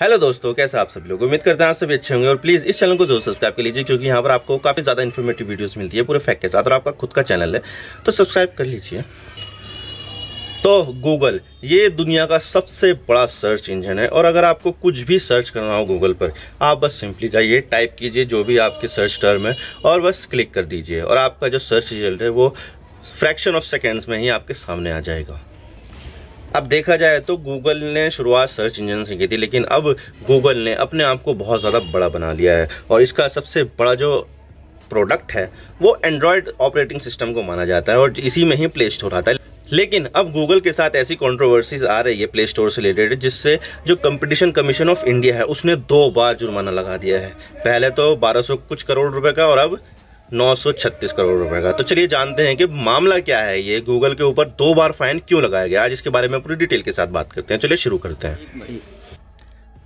Hello दोस्तों, कैसे आप सभी लोग? उम्मीद करते हैं आप सभी अच्छे होंगे और प्लीज़ इस चैनल को ज़रूर सब्सक्राइब कर लीजिए क्योंकि यहाँ पर आपको काफ़ी ज़्यादा इन्फॉर्मेटिव वीडियोस मिलती है, पूरे फैक्ट के साथ और आपका खुद का चैनल है। तो सब्सक्राइब कर लीजिए। तो गूगल ये दुनिया का सबसे बड़ा सर्च इंजन है और अगर आपको कुछ भी सर्च करना हो गूगल पर, आप बस सिंपली जाइए टाइप कीजिए जो भी आपके सर्च टर्म है और बस क्लिक कर दीजिए और आपका जो सर्च रिज़ल्ट है वो फ्रैक्शन ऑफ़ सेकेंड्स में ही आपके सामने आ जाएगा। अब देखा जाए तो गूगल ने शुरुआत सर्च इंजन से की थी, लेकिन अब गूगल ने अपने आप को बहुत ज़्यादा बड़ा बना लिया है। और इसका सबसे बड़ा जो प्रोडक्ट है, वो एंड्रॉयड ऑपरेटिंग सिस्टम को माना जाता है, और इसी में ही प्ले स्टोर आता है। लेकिन अब गूगल के साथ ऐसी कंट्रोवर्सीज आ रही है प्ले स्टोर से रिलेटेड जिससे जो कंपटीशन कमीशन ऑफ़ इंडिया है, उसने दो बार जुर्माना लगा दिया है। पहले तो 1200 कुछ करोड़ रुपए का, और अब 936 करोड़ रुपए का। तो चलिए जानते हैं कि मामला क्या है ये। गूगल के ऊपर दो बार फाइन क्यों लगाया गया? आज इसके बारे में पूरी डिटेल के साथ बात करते हैं। चलिए शुरू करते हैं।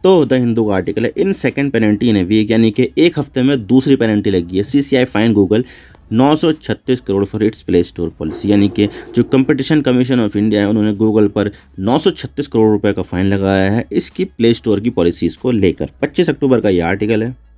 तो द हिंदू का आर्टिकल है। इन सेकंड पेनल्टी ने वीक यानी कि एक हफ़्ते में दूसरी पेनल्टी लगी है। CCI fine Google 936 crore for its play store policy यानी कि जो कंपटीशन कमीशन ऑफ़ इंडिया है, उन्होंने गूगल पर 936 करोड़ रुपए का फाइन लगाया है। इसकी प्ले स्टोर की पॉलिसीज़ को लेकर। 25 अक्टूबर का ये आर्टिकल है।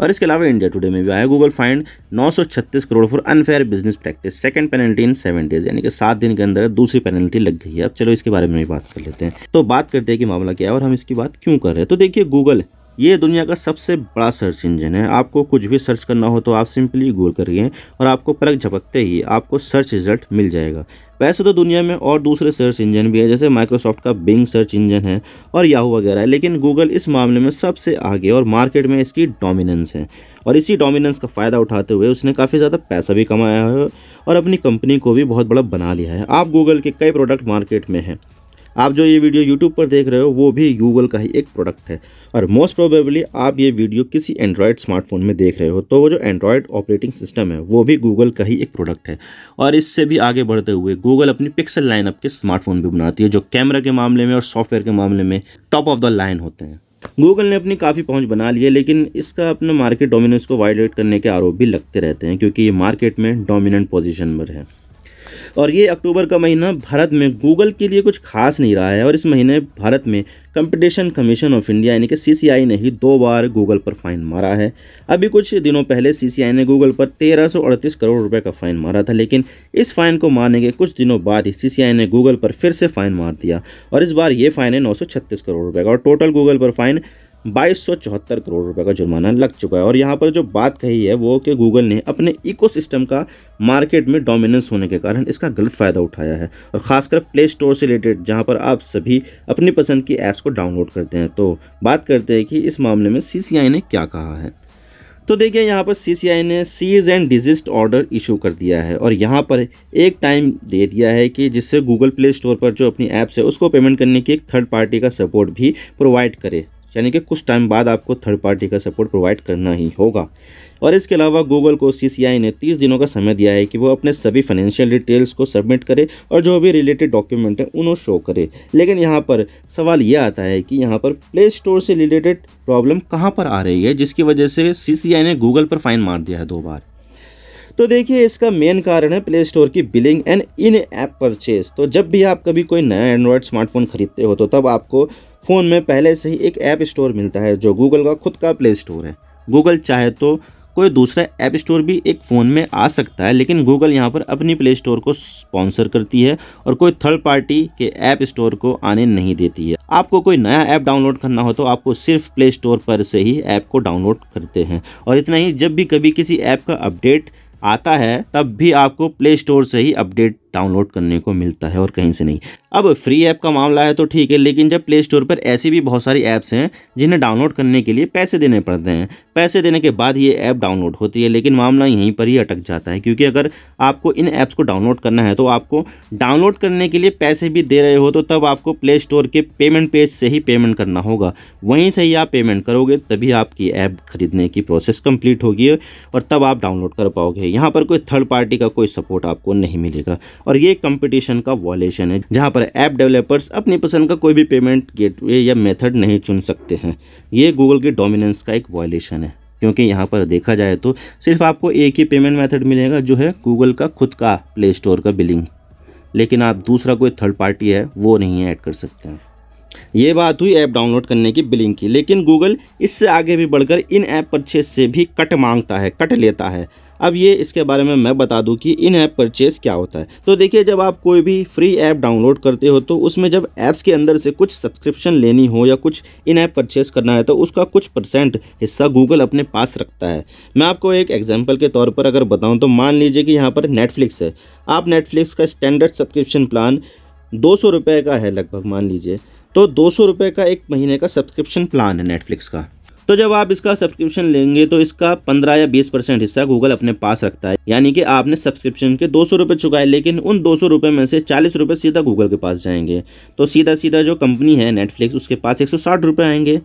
और इसके अलावा इंडिया टुडे में भी आया। Google fined 936 crore for unfair business practice second penalty in seven days यानी कि सात दिन के अंदर दूसरी पेनल्टी लग गई है। अब चलो इसके बारे में भी बात कर लेते हैं। तो बात करते हैं कि मामला क्या है और हम इसकी बात क्यों कर रहे हैं। तो देखिए गूगल ये दुनिया का सबसे बड़ा सर्च इंजन है। आपको कुछ भी सर्च करना हो तो आप सिंपली गूगल करिए और आपको परख झपकते ही आपको सर्च रिज़ल्ट मिल जाएगा। वैसे तो दुनिया में और दूसरे सर्च इंजन भी है, जैसे माइक्रोसॉफ्ट का बिंग सर्च इंजन है और याहू वगैरह है, लेकिन गूगल इस मामले में सबसे आगे और मार्केट में इसकी डोमिनेंस है। और इसी डोमिनेंस का फ़ायदा उठाते हुए उसने काफ़ी ज़्यादा पैसा भी कमाया है और अपनी कंपनी को भी बहुत बड़ा बना लिया है। आप गूगल के कई प्रोडक्ट मार्केट में हैं। आप जो ये वीडियो यूट्यूब पर देख रहे हो, वो भी गूगल का ही एक प्रोडक्ट है। और मोस्ट प्रोबेबली आप ये वीडियो किसी एंड्रॉयड स्मार्टफ़ोन में देख रहे हो तो वो जो एंड्रॉयड ऑपरेटिंग सिस्टम है, वो भी गूगल का ही एक प्रोडक्ट है। और इससे भी आगे बढ़ते हुए गूगल अपनी पिक्सल लाइनअप के स्मार्टफ़ोन भी बनाती है, जो कैमरा के मामले में और सॉफ्टवेयर के मामले में टॉप ऑफ़ द लाइन होते हैं। गूगल ने अपनी काफ़ी पहुँच बना ली है, लेकिन इसका अपने मार्केट डोमिनेंस को वायलेट करने के आरोप भी लगते रहते हैं, क्योंकि ये मार्केट में डोमिनेंट पोजीशन पर है। और ये अक्टूबर का महीना भारत में गूगल के लिए कुछ खास नहीं रहा है और इस महीने भारत में कंपटीशन कमीशन ऑफ़ इंडिया यानी कि सीसीआई ने ही दो बार गूगल पर फाइन मारा है। अभी कुछ दिनों पहले सीसीआई ने गूगल पर तेरह करोड़ रुपए का फाइन मारा था, लेकिन इस फाइन को मारने के कुछ दिनों बाद ही सीसीआई ने गूगल पर फिर से फाइन मार दिया और इस बार ये फाइन है नौ सौ छत्तीस करोड़ रुपए का और टोटल गूगल पर फाइन बाईस करोड़ रुपए का जुर्माना लग चुका है। और यहाँ पर जो बात कही है, वो कि गूगल ने अपने इकोसिस्टम का मार्केट में डोमिनेंस होने के कारण इसका गलत फ़ायदा उठाया है। और ख़ासकर प्ले स्टोर से रिलेटेड जहाँ पर आप सभी अपनी पसंद की ऐप्स को डाउनलोड करते हैं तो बात करते हैं कि इस मामले में सीसीआई ने क्या कहा है। तो देखिए, यहाँ पर सीसीआई ने cease and desist order issue कर दिया है और यहाँ पर एक टाइम दे दिया है कि जिससे गूगल प्ले स्टोर पर जो अपनी ऐप्स है, उसको पेमेंट करने की एक थर्ड पार्टी का सपोर्ट भी प्रोवाइड करे। यानी कि कुछ टाइम बाद आपको थर्ड पार्टी का सपोर्ट प्रोवाइड करना ही होगा। और इसके अलावा गूगल को सीसीआई ने 30 दिनों का समय दिया है कि वो अपने सभी फाइनेंशियल डिटेल्स को सबमिट करे और जो भी रिलेटेड डॉक्यूमेंट है, उन्हें शो करे। लेकिन यहाँ पर सवाल ये आता है कि यहाँ पर प्ले स्टोर से रिलेटेड प्रॉब्लम कहाँ पर आ रही है, जिसकी वजह से CCI ने गूगल पर फाइन मार दिया है दो बार। तो देखिए, इसका मेन कारण है प्ले स्टोर की billing and in app purchase तो जब भी आप कभी कोई नया एंड्रॉयड स्मार्टफ़ोन खरीदते हो तो तब आपको फ़ोन में पहले से ही एक ऐप स्टोर मिलता है, जो गूगल का खुद का प्ले स्टोर है। गूगल चाहे तो कोई दूसरा ऐप स्टोर भी एक फ़ोन में आ सकता है, लेकिन गूगल यहाँ पर अपनी प्ले स्टोर को स्पॉन्सर करती है और कोई थर्ड पार्टी के ऐप स्टोर को आने नहीं देती है। आपको कोई नया ऐप डाउनलोड करना हो तो आपको सिर्फ़ प्ले स्टोर पर से ही ऐप को डाउनलोड करते हैं। और इतना ही, जब भी कभी किसी ऐप का अपडेट आता है, तब भी आपको प्ले स्टोर से ही अपडेट डाउनलोड करने को मिलता है और कहीं से नहीं। अब फ्री ऐप का मामला है तो ठीक है, लेकिन जब प्ले स्टोर पर ऐसी भी बहुत सारी ऐप्स हैं जिन्हें डाउनलोड करने के लिए पैसे देने पड़ते हैं, पैसे देने के बाद ये ऐप डाउनलोड होती है, लेकिन मामला यहीं पर ही अटक जाता है, क्योंकि अगर आपको इन ऐप्स को डाउनलोड करना है तो आपको डाउनलोड करने के लिए पैसे भी दे रहे हो तो तब आपको प्ले स्टोर के पेमेंट पेज से ही पेमेंट करना होगा। वहीं से ही आप पेमेंट करोगे, तभी आपकी ऐप खरीदने की प्रोसेस कंप्लीट होगी और तब आप डाउनलोड कर पाओगे। यहाँ पर कोई थर्ड पार्टी का कोई सपोर्ट आपको नहीं मिलेगा। और ये कंपटीशन का वॉलेशन है, जहाँ पर ऐप डेवलपर्स अपनी पसंद का कोई भी पेमेंट गेटवे या मेथड नहीं चुन सकते हैं। ये गूगल के डोमिनेंस का एक वॉलेशन है, क्योंकि यहाँ पर देखा जाए तो सिर्फ़ आपको एक ही पेमेंट मेथड मिलेगा, जो है गूगल का खुद का प्ले स्टोर का बिलिंग लेकिन आप दूसरा कोई थर्ड पार्टी है, वो नहीं ऐड कर सकते हैं। ये बात हुई ऐप डाउनलोड करने की बिलिंग की, लेकिन गूगल इससे आगे भी बढ़कर इन ऐप परचेज से भी कट माँगता है, कट लेता है। अब ये इसके बारे में मैं बता दूँ कि इन ऐप परचेज क्या होता है। तो देखिए, जब आप कोई भी फ्री ऐप डाउनलोड करते हो तो उसमें जब ऐप्स के अंदर से कुछ सब्सक्रिप्शन लेनी हो या कुछ इन ऐप परचेज करना है तो उसका कुछ परसेंट हिस्सा गूगल अपने पास रखता है। मैं आपको एक एग्ज़ाम्पल के तौर पर अगर बताऊँ तो मान लीजिए कि यहाँ पर नेटफ्लिक्स है। आप नेटफ्लिक्स का स्टैंडर्ड सब्सक्रिप्शन प्लान दो सौ का है लगभग, मान लीजिए। तो दो सौ का एक महीने का सब्सक्रिप्शन प्लान है नेटफ्लिक्स का। तो जब आप इसका सब्सक्रिप्शन लेंगे तो इसका 15 या 20 परसेंट हिस्सा गूगल अपने पास रखता है। यानी कि आपने सब्सक्रिप्शन के दो सौ रुपये चुकाए, लेकिन उन दो सौ रुपये में से चालीस रुपये सीधा गूगल के पास जाएँगे। तो सीधा सीधा जो कंपनी है नेटफ्लिक्स उसके पास एक सौ साठ रुपये आएँगे।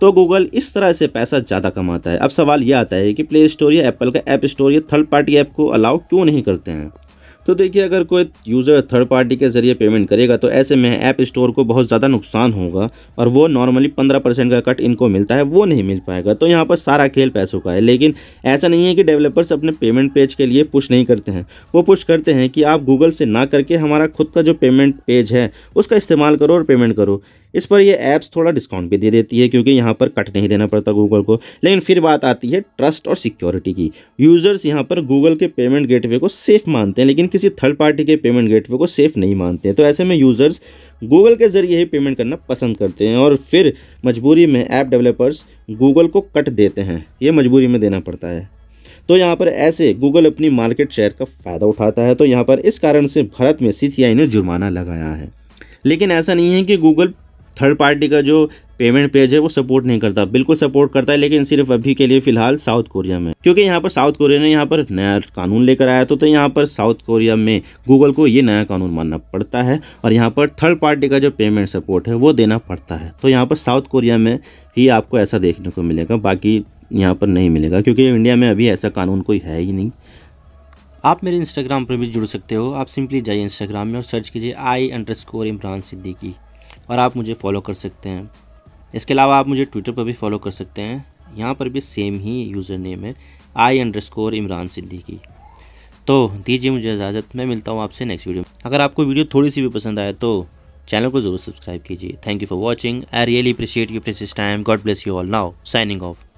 तो गूगल इस तरह से पैसा ज़्यादा कमाता है। अब सवाल यह आता है कि प्ले स्टोर या एप्पल का ऐप स्टोर या थर्ड पार्टी ऐप को अलाउ क्यों नहीं करते हैं? तो देखिए, अगर कोई यूज़र थर्ड पार्टी के ज़रिए पेमेंट करेगा तो ऐसे में ऐप स्टोर को बहुत ज़्यादा नुकसान होगा और वो नॉर्मली पंद्रह परसेंट का कट इनको मिलता है, वो नहीं मिल पाएगा। तो यहाँ पर सारा खेल पैसों का है, लेकिन ऐसा नहीं है कि डेवलपर्स अपने पेमेंट पेज के लिए पुश नहीं करते हैं। वो पुश करते हैं कि आप गूगल से ना करके हमारा खुद का जो पेमेंट पेज है, उसका इस्तेमाल करो और पेमेंट करो। इस पर ये ऐप्स थोड़ा डिस्काउंट भी दे देती है, क्योंकि यहाँ पर कट नहीं देना पड़ता गूगल को। लेकिन फिर बात आती है ट्रस्ट और सिक्योरिटी की। यूज़र्स यहाँ पर गूगल के पेमेंट गेटवे को सेफ़ मानते हैं, लेकिन किसी थर्ड पार्टी के पेमेंट गेटवे को सेफ़ नहीं मानते हैं। तो ऐसे में यूज़र्स गूगल के ज़रिए ही पेमेंट करना पसंद करते हैं और फिर मजबूरी में ऐप डेवलपर्स गूगल को कट देते हैं। ये मजबूरी में देना पड़ता है। तो यहाँ पर ऐसे गूगल अपनी मार्केट शेयर का फ़ायदा उठाता है। तो यहाँ पर इस कारण से भारत में सीसीआई ने जुर्माना लगाया है। लेकिन ऐसा नहीं है कि गूगल थर्ड पार्टी का जो पेमेंट पेज है वो सपोर्ट नहीं करता। बिल्कुल सपोर्ट करता है लेकिन सिर्फ़ अभी के लिए फ़िलहाल साउथ कोरिया में। क्योंकि यहाँ पर साउथ कोरिया ने यहाँ पर नया कानून लेकर आया तो, तो यहाँ पर साउथ कोरिया में गूगल को ये नया कानून मानना पड़ता है और यहाँ पर थर्ड पार्टी का जो पेमेंट सपोर्ट है वो देना पड़ता है। तो यहाँ पर साउथ कोरिया में ही आपको ऐसा देखने को मिलेगा बाकी यहाँ पर नहीं मिलेगा क्योंकि इंडिया में अभी ऐसा कानून कोई है ही नहीं। आप मेरे इंस्टाग्राम पर भी जुड़ सकते हो। आप सिंपली जाइए इंस्टाग्राम में और सर्च कीजिए I under score Imran Siddiqui और आप मुझे फॉलो कर सकते हैं। इसके अलावा आप मुझे ट्विटर पर भी फॉलो कर सकते हैं। यहाँ पर भी सेम ही यूज़र नेम है I under score Imran Siddiqui तो दीजिए मुझे इजाज़त, मैं मिलता हूँ आपसे नेक्स्ट वीडियो अगर आपको वीडियो थोड़ी सी भी पसंद आए तो चैनल को ज़रूर सब्सक्राइब कीजिए। Thank you for watching I really appreciate you precious time God bless you all now signing off